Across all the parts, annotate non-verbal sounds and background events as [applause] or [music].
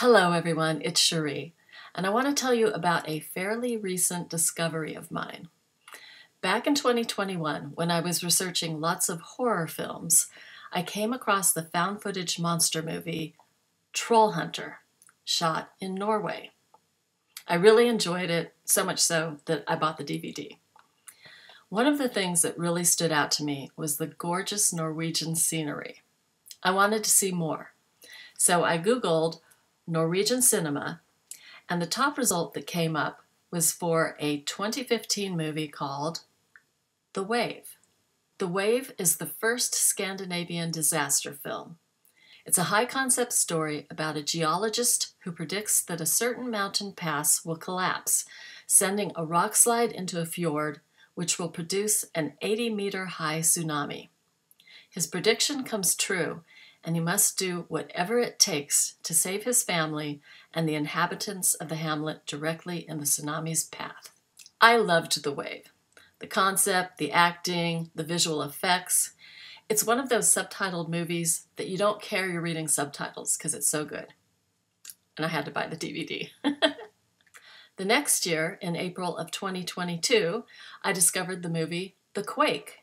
Hello, everyone. It's Cherie, and I want to tell you about a fairly recent discovery of mine. Back in 2021, when I was researching lots of horror films, I came across the found footage monster movie Troll Hunter, shot in Norway. I really enjoyed it, so much so that I bought the DVD. One of the things that really stood out to me was the gorgeous Norwegian scenery. I wanted to see more, so I Googled Norwegian cinema, and the top result that came up was for a 2015 movie called The Wave. The Wave is the first Scandinavian disaster film. It's a high concept story about a geologist who predicts that a certain mountain pass will collapse, sending a rock slide into a fjord, which will produce an 80 meter high tsunami. His prediction comes true, and he must do whatever it takes to save his family and the inhabitants of the hamlet directly in the tsunami's path. I loved The Wave. The concept, the acting, the visual effects. It's one of those subtitled movies that you don't care you're reading subtitles because it's so good. And I had to buy the DVD. [laughs] the next year, in April of 2022, I discovered the movie The Quake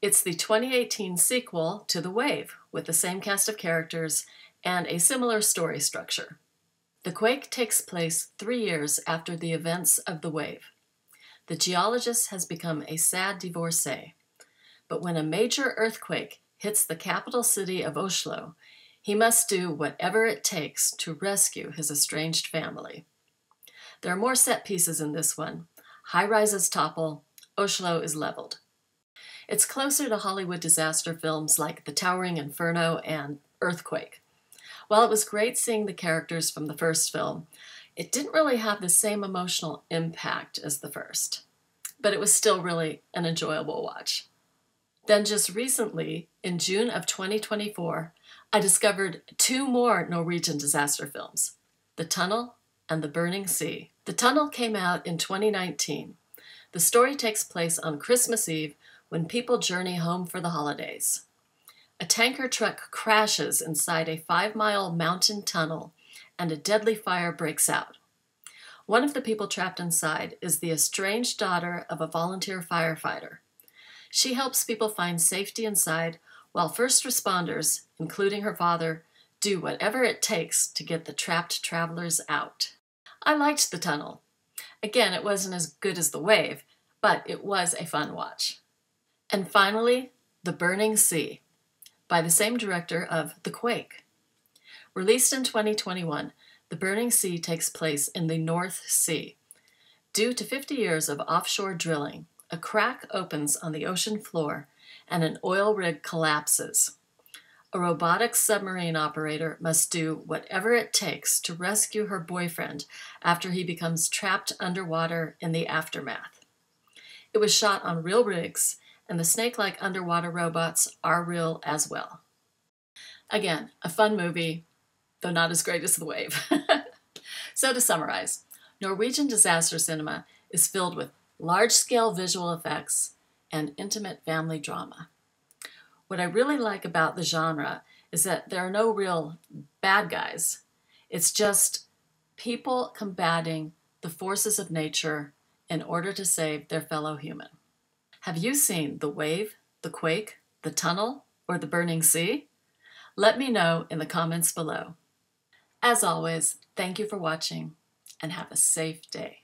it's the 2018 sequel to The Wave, with the same cast of characters and a similar story structure. The quake takes place three years after the events of The Wave. The geologist has become a sad divorcee, but when a major earthquake hits the capital city of Oslo, he must do whatever it takes to rescue his estranged family. There are more set pieces in this one. High rises topple, Oslo is leveled. It's closer to Hollywood disaster films like The Towering Inferno and Earthquake. While it was great seeing the characters from the first film, it didn't really have the same emotional impact as the first. But it was still really an enjoyable watch. Then, just recently, in June of 2024, I discovered two more Norwegian disaster films The Tunnel and The Burning Sea. The Tunnel came out in 2019. The story takes place on Christmas Eve when people journey home for the holidays. A tanker truck crashes inside a five mile mountain tunnel and a deadly fire breaks out. One of the people trapped inside is the estranged daughter of a volunteer firefighter. She helps people find safety inside while first responders, including her father, do whatever it takes to get the trapped travelers out. I liked the tunnel. Again, it wasn't as good as the wave, but it was a fun watch. And finally, The Burning Sea by the same director of The Quake. Released in 2021, The Burning Sea takes place in the North Sea. Due to 50 years of offshore drilling, a crack opens on the ocean floor and an oil rig collapses. A robotic submarine operator must do whatever it takes to rescue her boyfriend after he becomes trapped underwater in the aftermath. It was shot on real rigs and the snake-like underwater robots are real as well. Again, a fun movie, though not as great as The Wave. [laughs] so to summarize, Norwegian disaster cinema is filled with large-scale visual effects and intimate family drama. What I really like about the genre is that there are no real bad guys. It's just people combating the forces of nature in order to save their fellow human. Have you seen The Wave, The Quake, The Tunnel, or The Burning Sea? Let me know in the comments below. As always, thank you for watching and have a safe day.